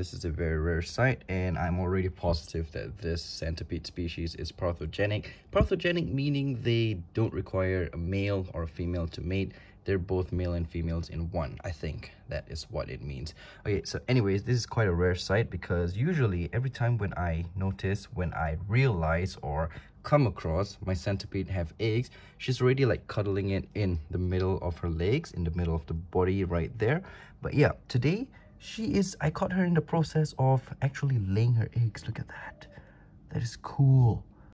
this is a very rare sight and I'm already positive that this centipede species is parthogenic. Parthogenic meaning they don't require a male or a female to mate. They're both male and females in one. I think that is what it means. Okay, so anyways, this is quite a rare sight because usually every time when I notice, when I realize or come across my centipede have eggs, she's already like cuddling it in the middle of her legs, in the middle of the body right there. But yeah, today she is, I caught her in the process of actually laying her eggs. Look at that. That is cool.